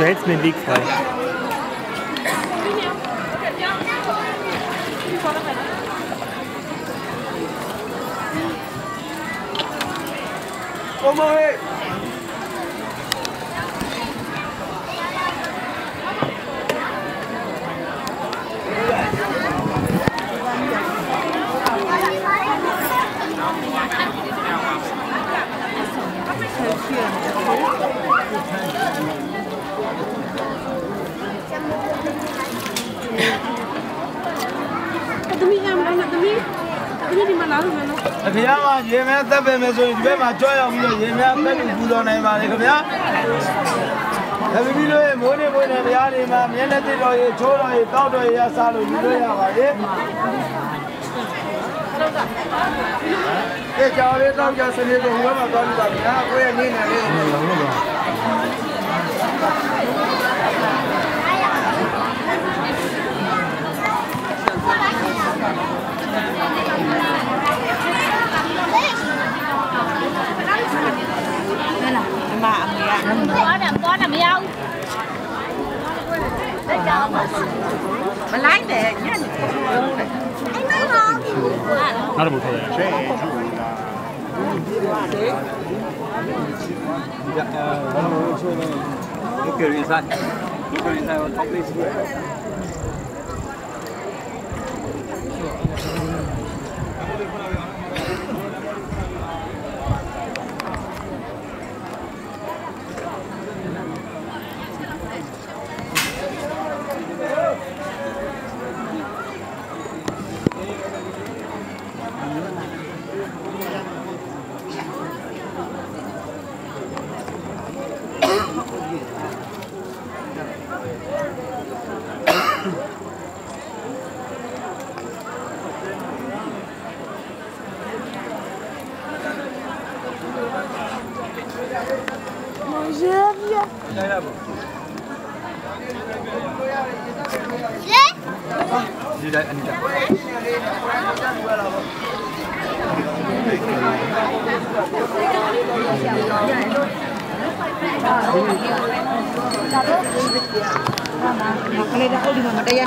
Du hältst mir den Weg frei. Come on, Tami em đây là Tami. Tami đi mà nói rồi nó. ခင်ဗျားကရေမဲတက်ပင်မယ်ဆိုရင်ဒီဘက်မှာကြွရောက်ပြီးတော့ရေမဲတက်ပြီးပူတော်နိုင်ပါလေခင်ဗျာဒါပြီးပြီးလို့မိုးနေမိုးနေတရားတွေမှာမျက်နှာတစ်တော်ရေချိုးတော်ရေတောက်တော်ရေရစားလို့ယူလို့ရပါလေကဲကြောင်လေးတောက်ကြစနေကိုဟိုဘက်မှာတောက်ပြီးပါဗျာကိုယ့်ရဲ့နေနေလေး có Ma lái để nhá. Nó là một thầy. Dạ, nó kêu đi sai. Kêu đi sai, tóc đi. Đi đây, anh đi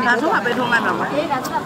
Đá xuống hả bên thôn anh hả? Đá xuống hả?